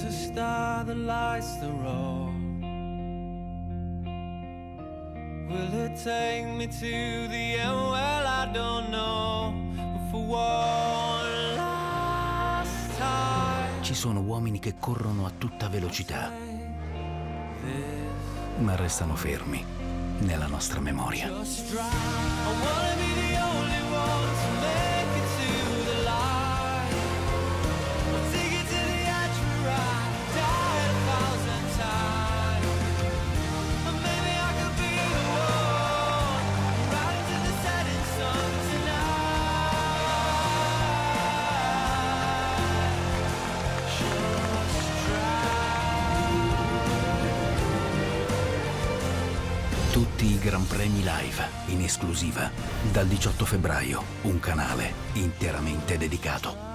There's a star that lights the road. Will it take me to the end? Well, I don't know. But for one last time, Ci sono uomini che corrono a tutta velocità, ma restano fermi nella nostra memoria. Tutti i Gran Premi live in esclusiva dal 18 febbraio, un canale interamente dedicato.